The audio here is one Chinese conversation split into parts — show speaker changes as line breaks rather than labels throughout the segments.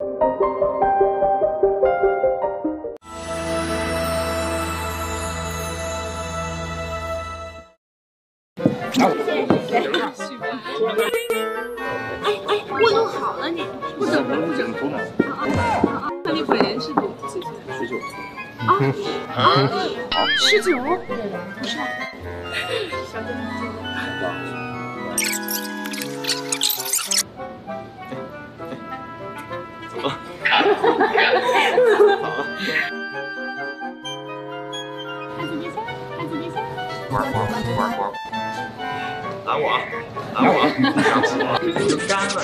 哎哎，我弄好了你，不整不不整不。那你本人是多几岁？十九。啊啊！十九？不是。小姐。
玩玩玩玩。打我，打我！就干了，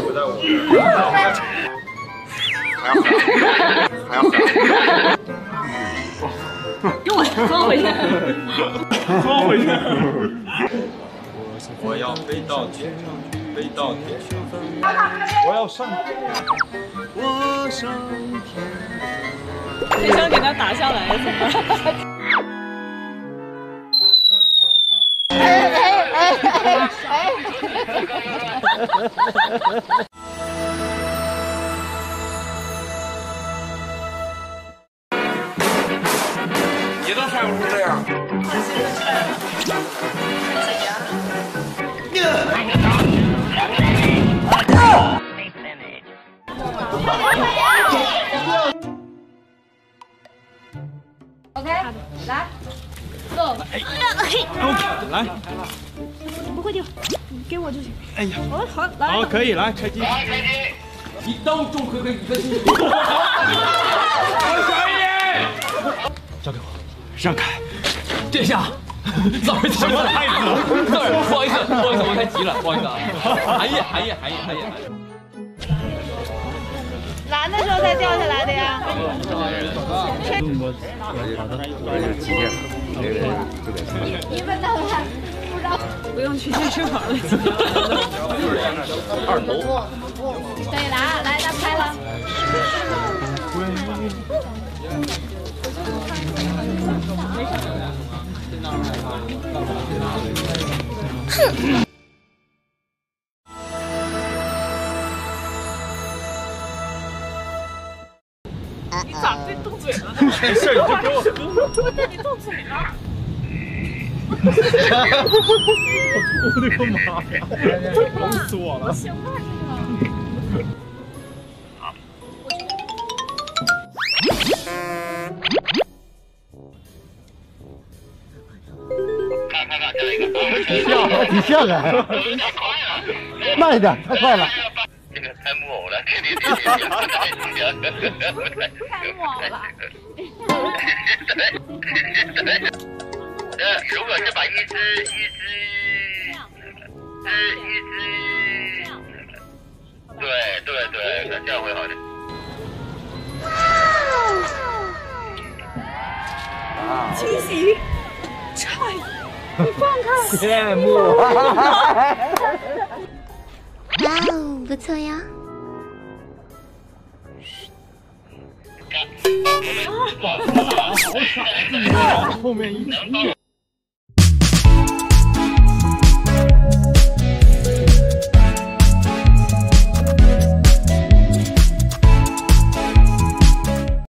不在我这儿。还要还要还要。
给我装回去。
装回去。我要飞到天上，飞到天上。我要上天。我上
天。谁想给他打下来？怎么？
你都帅不出这样。
OK，来，走。
哎，OK，来。
不会丢，你给我就行。
哎呀，
好，好，来。
好，可以，来开机。来开机。一刀中回回一颗星。小一点。交给我，让开。
殿下，早上什么太子？不好意思，不好意思，我太急了，不好意思啊。寒夜，寒夜，寒夜，寒夜。
蓝的时候才掉下来的呀。
好的，我是极限，那个就得上。
你们等会不用去健身房了。
二头。
可以了，来，咱拍了。哼。你咋这动嘴了？
没事，你就给我喝。
你动嘴了。
我的个妈呀！疼死我了！
行吧，这个。
你笑，你笑啊！慢一点，太快了。
木偶了，肯定太木偶了。
太木偶了。
呃，如果是把一只一只，呃，一只，对对对，这样会好点。
清洗，菜，你放开。
羡慕。
哇哦，不错呀。
好傻，后面一直